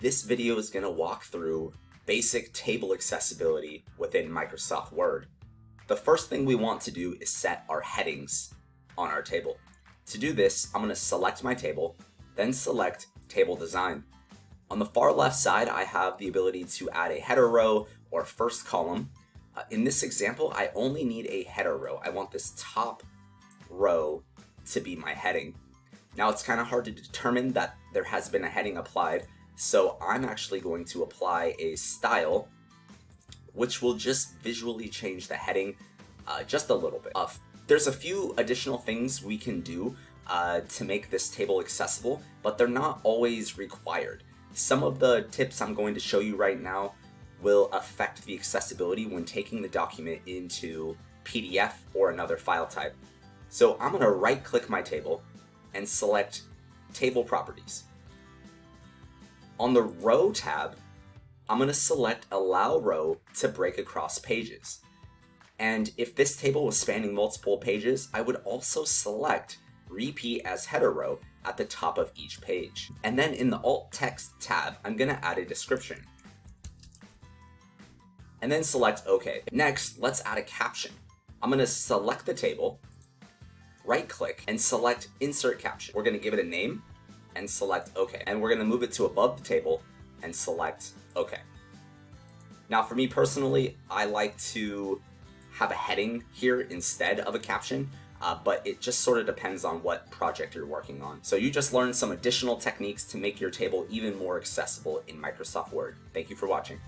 This video is going to walk through basic table accessibility within Microsoft Word. The first thing we want to do is set our headings on our table. To do this, I'm going to select my table, then select Table Design. On the far left side, I have the ability to add a header row or first column. Uh, in this example, I only need a header row. I want this top row to be my heading. Now it's kind of hard to determine that there has been a heading applied, so I'm actually going to apply a style which will just visually change the heading uh, just a little bit. Uh, there's a few additional things we can do uh, to make this table accessible, but they're not always required. Some of the tips I'm going to show you right now will affect the accessibility when taking the document into PDF or another file type. So I'm going to right click my table and select Table Properties. On the Row tab, I'm going to select Allow Row to break across pages. And if this table was spanning multiple pages, I would also select Repeat as Header Row at the top of each page. And then in the Alt Text tab, I'm going to add a description. And then select OK. Next, let's add a caption. I'm going to select the table, right click, and select Insert Caption. We're going to give it a name and select OK. And we're going to move it to above the table and select OK. Now for me personally, I like to have a heading here instead of a caption, uh, but it just sort of depends on what project you're working on. So you just learned some additional techniques to make your table even more accessible in Microsoft Word. Thank you for watching.